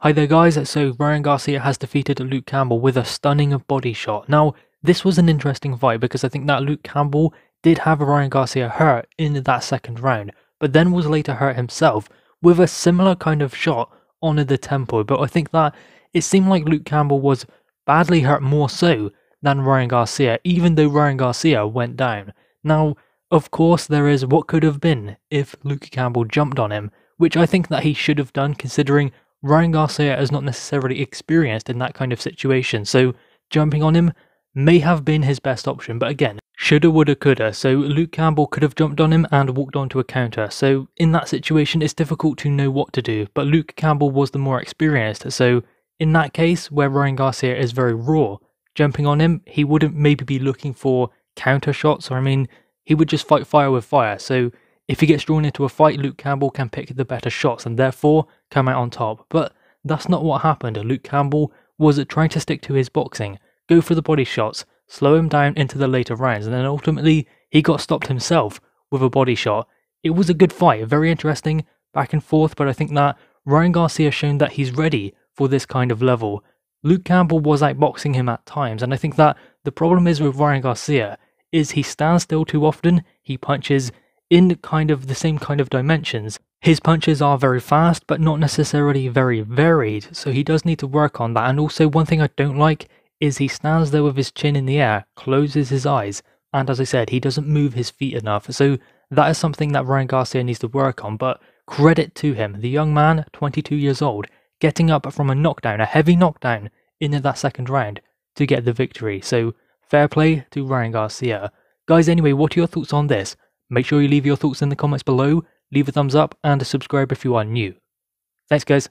Hi there guys, so Ryan Garcia has defeated Luke Campbell with a stunning body shot. Now, this was an interesting fight because I think that Luke Campbell did have Ryan Garcia hurt in that second round, but then was later hurt himself with a similar kind of shot on the tempo. But I think that it seemed like Luke Campbell was badly hurt more so than Ryan Garcia, even though Ryan Garcia went down. Now, of course, there is what could have been if Luke Campbell jumped on him, which I think that he should have done considering Ryan Garcia is not necessarily experienced in that kind of situation. So jumping on him may have been his best option, but again, shoulda, woulda, coulda. So Luke Campbell could have jumped on him and walked onto a counter. So in that situation, it's difficult to know what to do. But Luke Campbell was the more experienced. So in that case, where Ryan Garcia is very raw, jumping on him, he wouldn't maybe be looking for counter shots, or I mean, he would just fight fire with fire. So if he gets drawn into a fight, Luke Campbell can pick the better shots and therefore come out on top. But that's not what happened. Luke Campbell was trying to stick to his boxing, go for the body shots, slow him down into the later rounds, and then ultimately he got stopped himself with a body shot. It was a good fight, very interesting, back and forth, but I think that Ryan Garcia shown that he's ready for this kind of level. Luke Campbell was outboxing him at times, and I think that the problem is with Ryan Garcia is he stands still too often, he punches in kind of the same kind of dimensions. His punches are very fast, but not necessarily very varied, so he does need to work on that. And also, one thing I don't like is he stands there with his chin in the air, closes his eyes, and as I said, he doesn't move his feet enough. So that is something that Ryan Garcia needs to work on. But credit to him, the young man, 22 years old, getting up from a knockdown, a heavy knockdown, in that second round to get the victory. So fair play to Ryan Garcia. Guys, anyway, what are your thoughts on this? Make sure you leave your thoughts in the comments below, leave a thumbs up, and a subscribe if you are new. Thanks, guys.